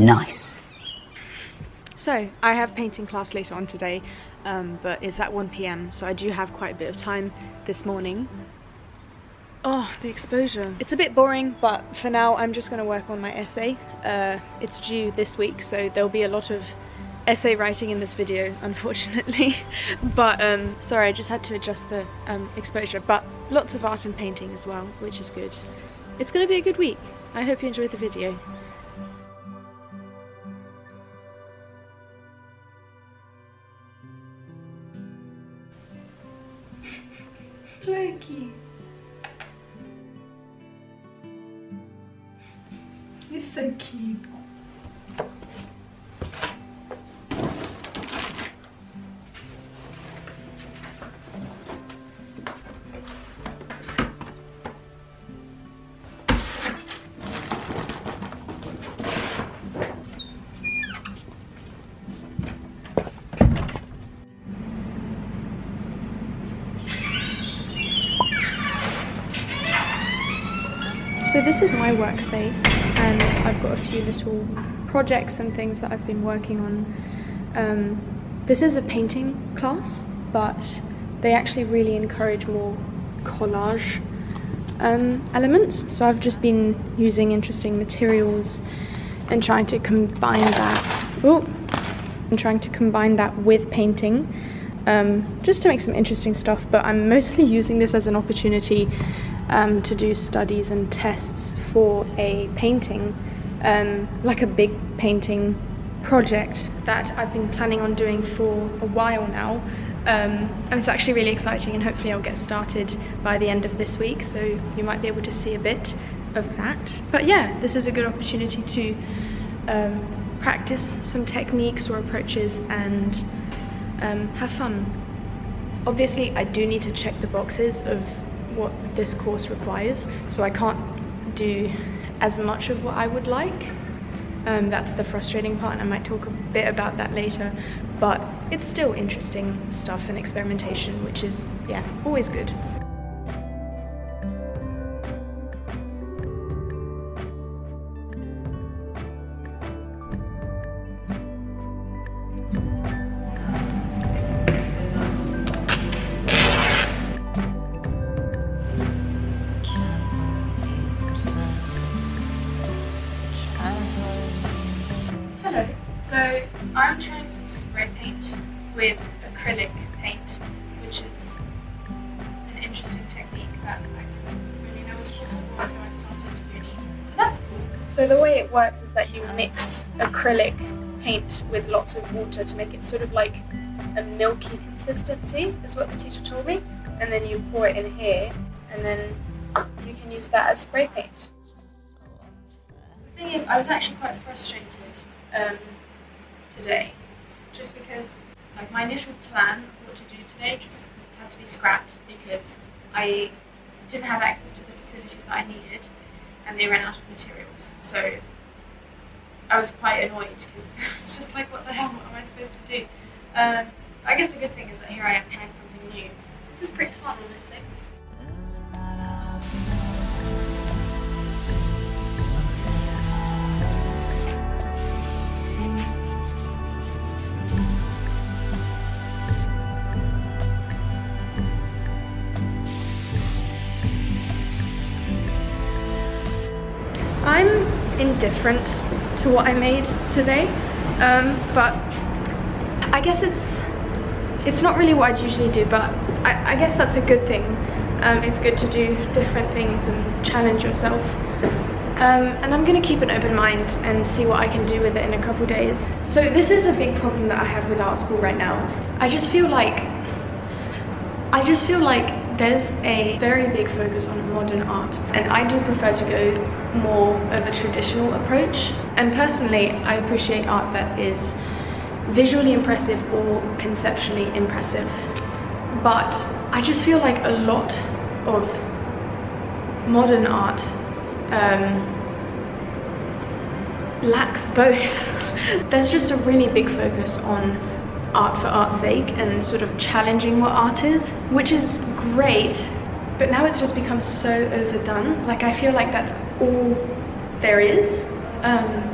Nice. So, I have painting class later on today, um, but it's at 1pm, so I do have quite a bit of time this morning. Oh, the exposure. It's a bit boring, but for now I'm just going to work on my essay. Uh, it's due this week, so there'll be a lot of essay writing in this video, unfortunately. but, um, sorry, I just had to adjust the um, exposure. But lots of art and painting as well, which is good. It's going to be a good week. I hope you enjoyed the video. Loki. So this is my workspace and I've got a few little projects and things that I've been working on. Um, this is a painting class, but they actually really encourage more collage um, elements. So I've just been using interesting materials and trying to combine that. Oh, and trying to combine that with painting. Um, just to make some interesting stuff, but I'm mostly using this as an opportunity um, to do studies and tests for a painting, um, like a big painting project that I've been planning on doing for a while now. Um, and it's actually really exciting and hopefully I'll get started by the end of this week so you might be able to see a bit of that. But yeah, this is a good opportunity to um, practice some techniques or approaches and um, have fun. Obviously I do need to check the boxes of what this course requires, so I can't do as much of what I would like. Um, that's the frustrating part, and I might talk a bit about that later, but it's still interesting stuff and experimentation, which is, yeah, always good. I'm trying some spray paint with acrylic paint, which is an interesting technique that I didn't really know was possible until I started uni. So that's cool. So the way it works is that you mix acrylic paint with lots of water to make it sort of like a milky consistency, is what the teacher told me. And then you pour it in here, and then you can use that as spray paint. The thing is, I was actually quite frustrated um, today, just because like my initial plan of what to do today just had to be scrapped because I didn't have access to the facilities that I needed, and they ran out of materials. So I was quite annoyed because it's just like, what the hell? What am I supposed to do? Um, I guess the good thing is that here I am trying something new. This is pretty fun, honestly. Indifferent to what I made today, um, but I guess it's it's not really what I'd usually do, but I, I guess that's a good thing. Um, it's good to do different things and challenge yourself. Um, and I'm gonna keep an open mind and see what I can do with it in a couple days. So this is a big problem that I have with art school right now. I just feel like I just feel like there's a very big focus on modern art and I do prefer to go more of a traditional approach and personally I appreciate art that is visually impressive or conceptually impressive but I just feel like a lot of modern art um, lacks both. There's just a really big focus on art for art's sake and sort of challenging what art is, which is great, but now it's just become so overdone. Like I feel like that's all there is. Um,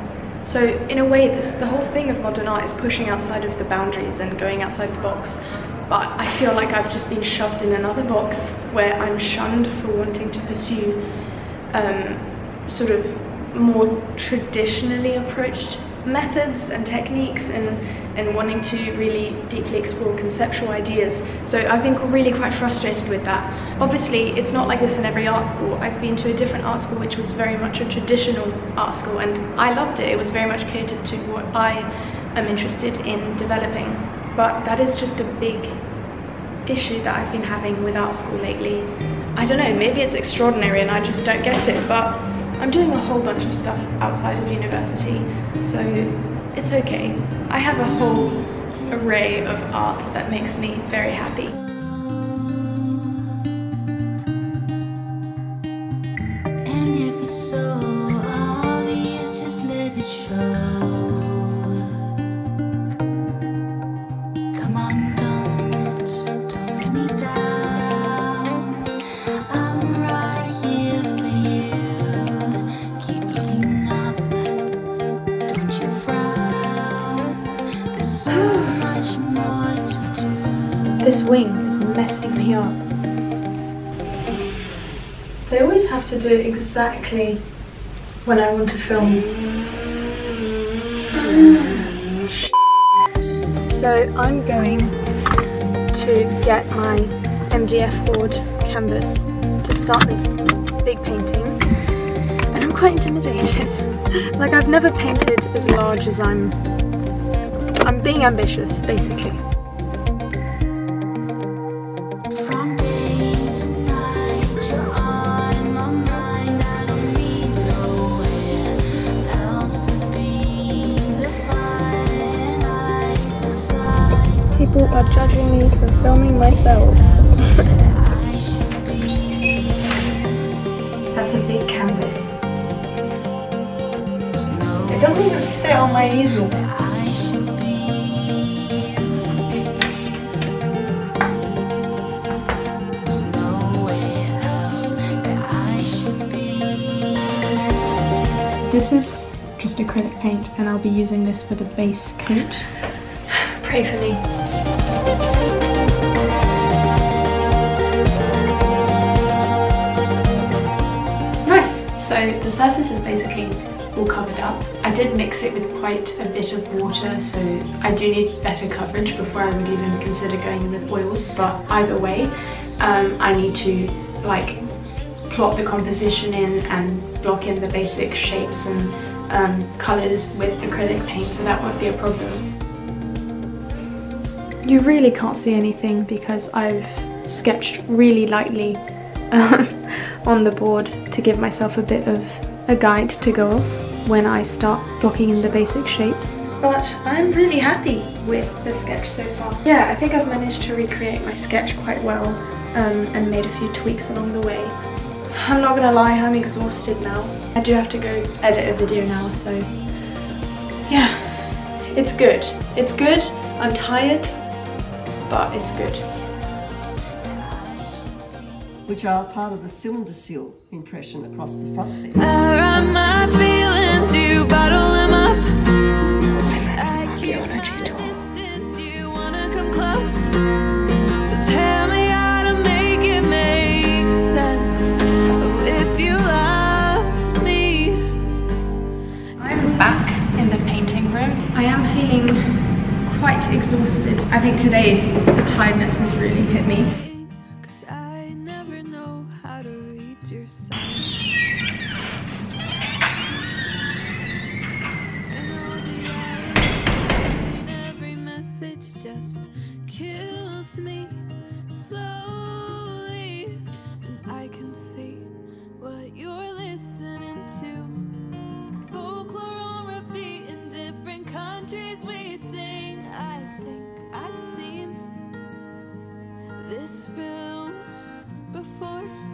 so in a way, this the whole thing of modern art is pushing outside of the boundaries and going outside the box. But I feel like I've just been shoved in another box where I'm shunned for wanting to pursue um, sort of more traditionally approached methods and techniques and, and wanting to really deeply explore conceptual ideas. So I've been really quite frustrated with that. Obviously, it's not like this in every art school. I've been to a different art school which was very much a traditional art school and I loved it. It was very much catered to what I am interested in developing. But that is just a big issue that I've been having with art school lately. I don't know, maybe it's extraordinary and I just don't get it, but I'm doing a whole bunch of stuff outside of university, so it's okay. I have a whole array of art that makes me very happy. Wing is messing me up. They always have to do it exactly when I want to film. So I'm going to get my MDF board canvas to start this big painting and I'm quite intimidated. like I've never painted as large as I'm I'm being ambitious basically. People are judging me for filming myself. That's a big canvas. It doesn't even fit on my easel. This is just acrylic paint and I'll be using this for the base coat. Pray for me. So the surface is basically all covered up. I did mix it with quite a bit of water, so I do need better coverage before I would even consider going in with oils. But either way, um, I need to like plot the composition in and block in the basic shapes and um, colours with acrylic paint, so that won't be a problem. You really can't see anything because I've sketched really lightly um, on the board to give myself a bit of a guide to go off when I start blocking in the basic shapes. But I'm really happy with the sketch so far. Yeah, I think I've managed to recreate my sketch quite well um, and made a few tweaks along the way. I'm not gonna lie, I'm exhausted now. I do have to go edit a video now, so yeah, it's good. It's good, I'm tired, but it's good which are part of the cylinder seal impression across the front there. I my feelings, you bottle them up. I keep my distance, you wanna come close. So tell me how to make it make sense. if you loved me. I'm back in the painting room. I am feeling quite exhausted. I think today the tiredness has really hit me. Make it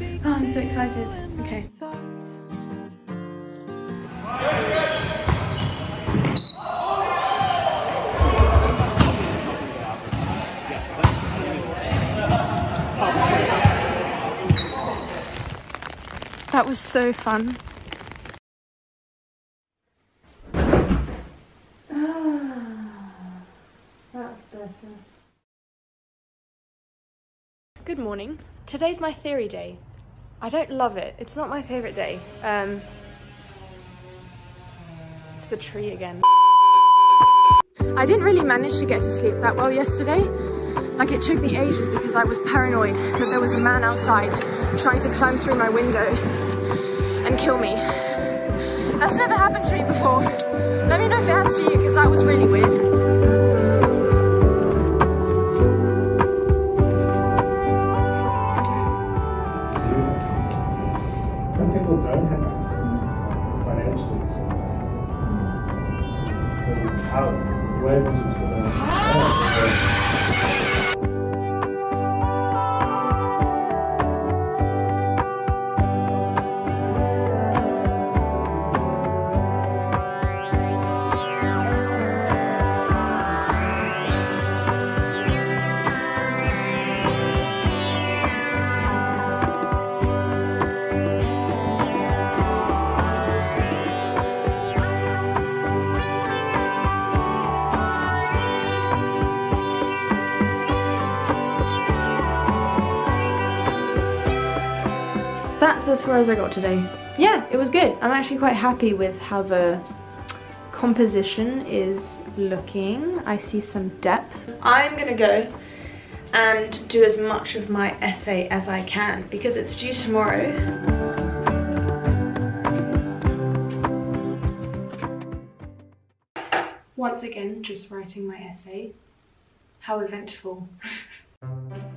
Oh, I'm so excited. Okay. That was so fun. Ah, that's better. Good morning. Today's my theory day. I don't love it. It's not my favourite day. Um, it's the tree again. I didn't really manage to get to sleep that well yesterday. Like it took me ages because I was paranoid that there was a man outside trying to climb through my window and kill me. That's never happened to me before. Let me know if it has to you because that was really weird. That's as far as I got today. Yeah, it was good. I'm actually quite happy with how the composition is looking. I see some depth. I'm gonna go and do as much of my essay as I can because it's due tomorrow. Once again, just writing my essay. How eventful.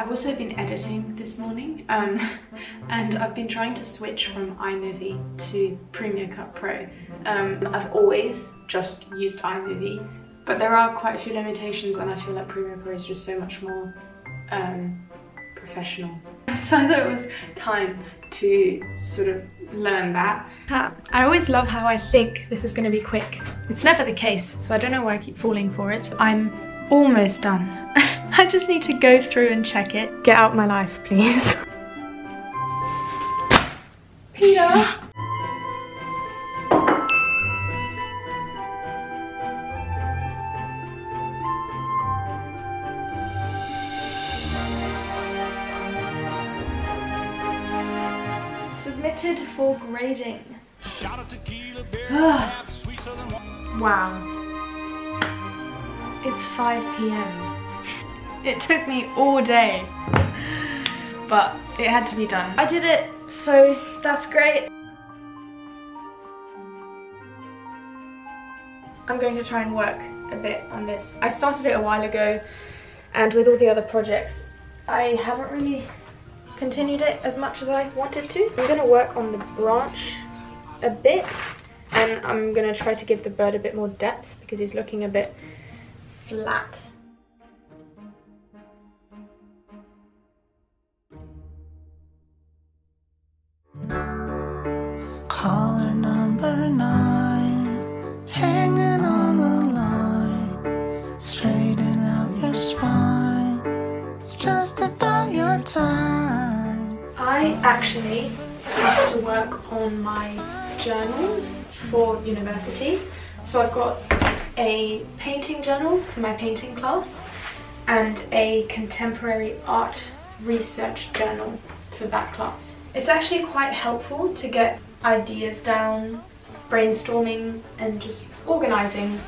I've also been editing this morning um, and I've been trying to switch from iMovie to Premiere Cut Pro. Um, I've always just used iMovie but there are quite a few limitations and I feel like Premiere Pro is just so much more um, professional. So there was time to sort of learn that. I always love how I think this is going to be quick. It's never the case so I don't know why I keep falling for it. I'm almost done. I just need to go through and check it. Get out my life, please. Peter! Submitted for grading. wow. It's 5 p.m. It took me all day, but it had to be done. I did it, so that's great. I'm going to try and work a bit on this. I started it a while ago, and with all the other projects, I haven't really continued it as much as I wanted to. I'm going to work on the branch a bit, and I'm going to try to give the bird a bit more depth because he's looking a bit flat. For university. So I've got a painting journal for my painting class and a contemporary art research journal for that class. It's actually quite helpful to get ideas down, brainstorming and just organising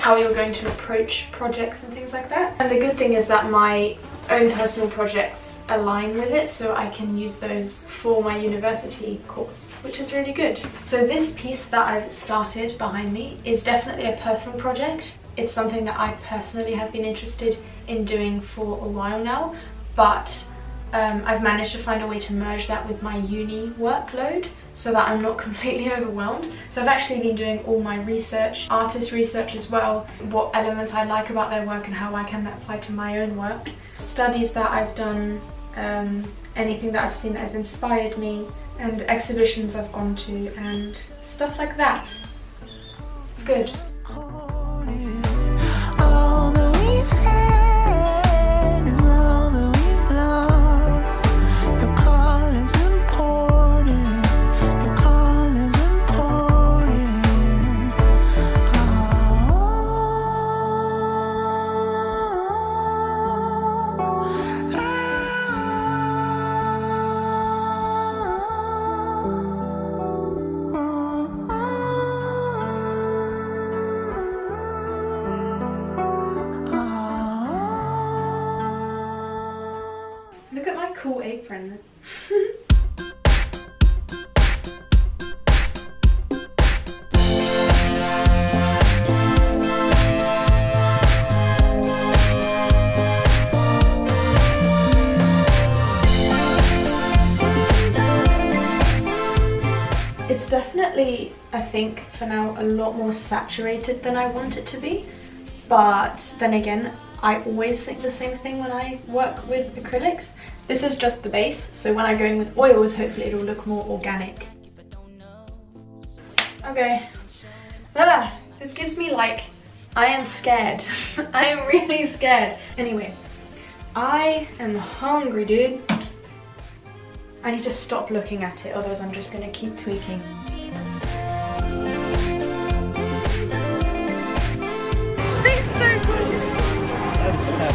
how you're going to approach projects and things like that. And the good thing is that my own personal projects align with it so I can use those for my university course, which is really good. So this piece that I've started behind me is definitely a personal project. It's something that I personally have been interested in doing for a while now, but um, I've managed to find a way to merge that with my uni workload so that I'm not completely overwhelmed. So I've actually been doing all my research, artist research as well, what elements I like about their work and how I can apply to my own work. Studies that I've done, um, anything that I've seen that has inspired me, and exhibitions I've gone to, and stuff like that. It's good. Think, for now, a lot more saturated than I want it to be. But then again, I always think the same thing when I work with acrylics. This is just the base, so when I go in with oils, hopefully it'll look more organic. Okay. Voila! This gives me like, I am scared. I am really scared. Anyway, I am hungry, dude. I need to stop looking at it, otherwise I'm just gonna keep tweaking.